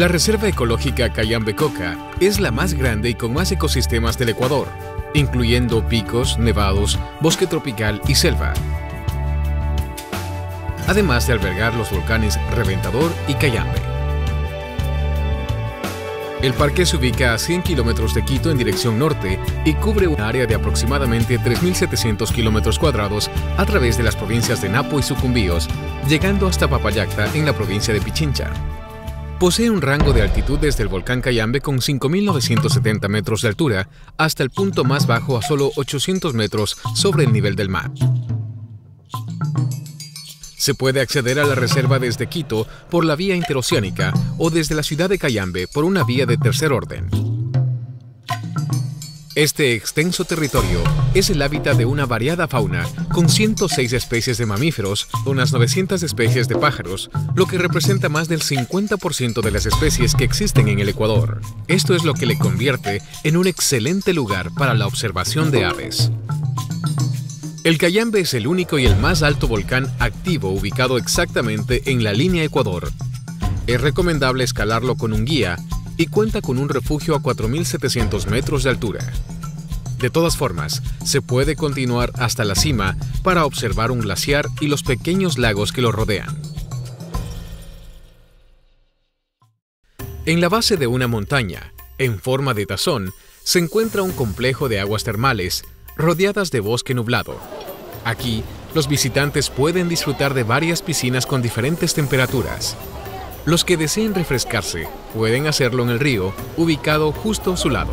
La Reserva Ecológica Cayambe-Coca es la más grande y con más ecosistemas del Ecuador, incluyendo picos, nevados, bosque tropical y selva. Además de albergar los volcanes Reventador y Cayambe. El parque se ubica a 100 kilómetros de Quito en dirección norte y cubre un área de aproximadamente 3.700 kilómetros cuadrados a través de las provincias de Napo y Sucumbíos, llegando hasta Papayacta en la provincia de Pichincha. Posee un rango de altitud desde el volcán Cayambe con 5.970 metros de altura hasta el punto más bajo a solo 800 metros sobre el nivel del mar. Se puede acceder a la reserva desde Quito por la vía interoceánica o desde la ciudad de Cayambe por una vía de tercer orden. Este extenso territorio es el hábitat de una variada fauna con 106 especies de mamíferos, unas 900 especies de pájaros, lo que representa más del 50% de las especies que existen en el Ecuador. Esto es lo que le convierte en un excelente lugar para la observación de aves. El Cayambe es el único y el más alto volcán activo ubicado exactamente en la línea Ecuador. Es recomendable escalarlo con un guía y cuenta con un refugio a 4.700 metros de altura. De todas formas, se puede continuar hasta la cima para observar un glaciar y los pequeños lagos que lo rodean. En la base de una montaña, en forma de tazón, se encuentra un complejo de aguas termales rodeadas de bosque nublado. Aquí, los visitantes pueden disfrutar de varias piscinas con diferentes temperaturas, los que deseen refrescarse pueden hacerlo en el río, ubicado justo a su lado.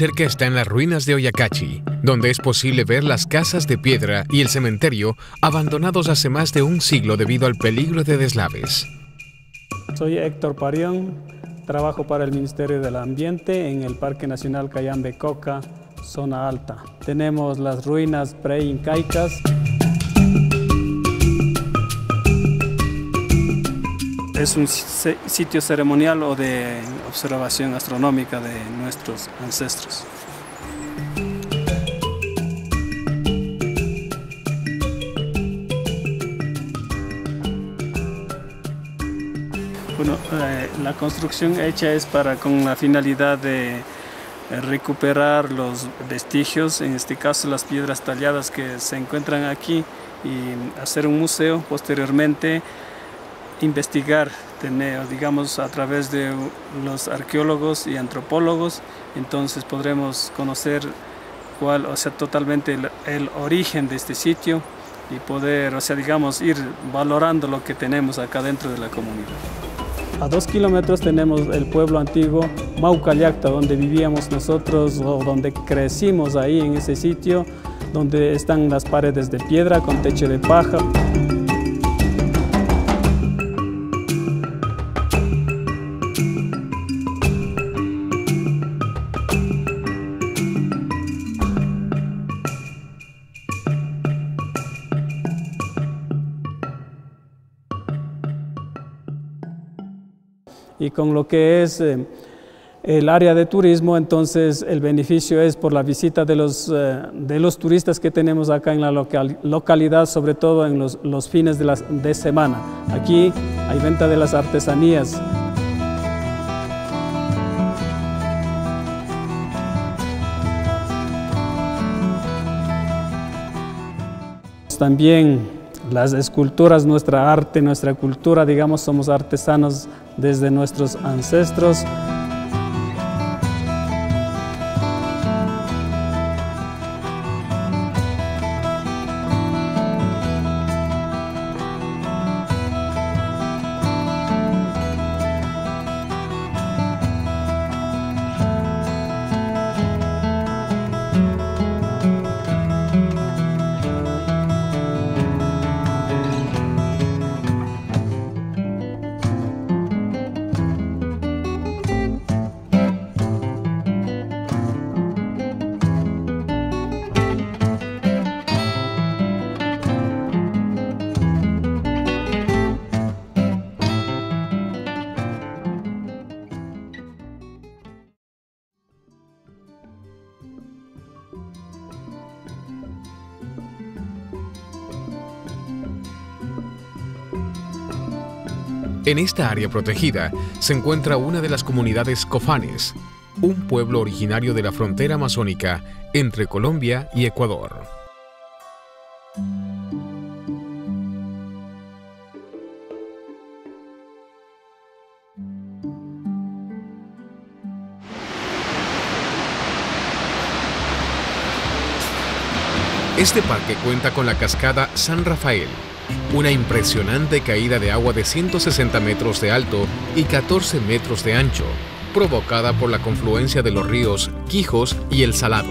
Cerca están las ruinas de Oyacachi, donde es posible ver las casas de piedra y el cementerio abandonados hace más de un siglo debido al peligro de deslaves. Soy Héctor Parión, trabajo para el Ministerio del Ambiente en el Parque Nacional Cayambe Coca, zona alta. Tenemos las ruinas preincaicas. Es un sitio ceremonial o de observación astronómica de nuestros ancestros. Bueno, eh, la construcción hecha es para con la finalidad de eh, recuperar los vestigios, en este caso las piedras talladas que se encuentran aquí y hacer un museo posteriormente investigar, tener, digamos, a través de los arqueólogos y antropólogos, entonces podremos conocer cuál, o sea, totalmente el, el, origen de este sitio y poder, o sea, digamos, ir valorando lo que tenemos acá dentro de la comunidad. A dos kilómetros tenemos el pueblo antiguo Maucallacta, donde vivíamos nosotros o donde crecimos ahí en ese sitio, donde están las paredes de piedra con techo de paja. Y con lo que es eh, el área de turismo, entonces el beneficio es por la visita de los, eh, de los turistas que tenemos acá en la localidad, sobre todo en los, los fines de, las, de semana. Aquí hay venta de las artesanías, también las esculturas, nuestra arte, nuestra cultura, digamos, somos artesanos desde nuestros ancestros. En esta área protegida se encuentra una de las comunidades cofanes, un pueblo originario de la frontera amazónica entre Colombia y Ecuador. Este parque cuenta con la cascada San Rafael, una impresionante caída de agua de 160 metros de alto y 14 metros de ancho, provocada por la confluencia de los ríos Quijos y El Salado.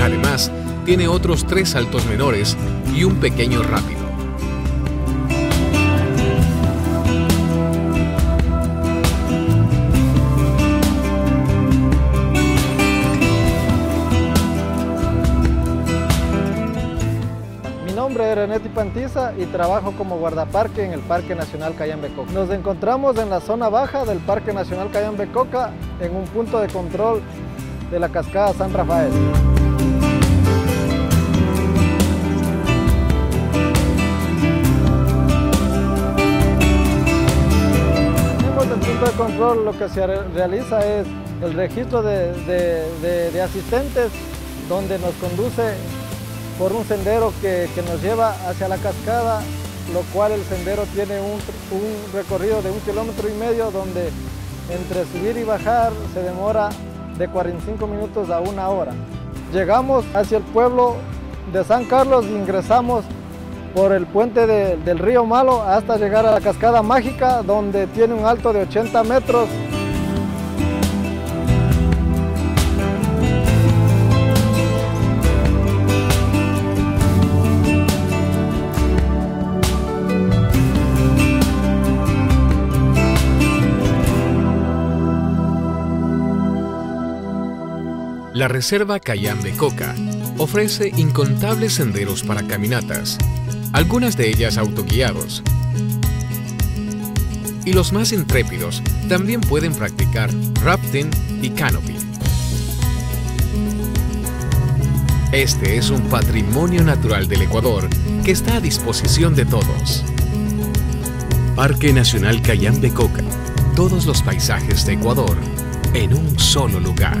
Además, tiene otros tres saltos menores y un pequeño rápido. René Tipantiza y trabajo como guardaparque en el Parque Nacional Cayambe-Coca. Nos encontramos en la zona baja del Parque Nacional Cayambe-Coca en un punto de control de la cascada San Rafael. En el punto de control lo que se realiza es el registro de asistentes donde nos conduce por un sendero que, nos lleva hacia la cascada, lo cual el sendero tiene un, un recorrido de un kilómetro y medio donde entre subir y bajar se demora de 45 minutos a una hora. Llegamos hacia el pueblo de San Carlos e ingresamos por el puente del río Malo hasta llegar a la cascada mágica donde tiene un alto de 80 metros La Reserva Cayambe Coca ofrece incontables senderos para caminatas, algunas de ellas autoguiados. Y los más intrépidos también pueden practicar rafting y canopy. Este es un patrimonio natural del Ecuador que está a disposición de todos. Parque Nacional Cayambe Coca. Todos los paisajes de Ecuador en un solo lugar.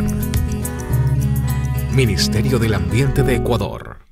Ministerio del Ambiente de Ecuador.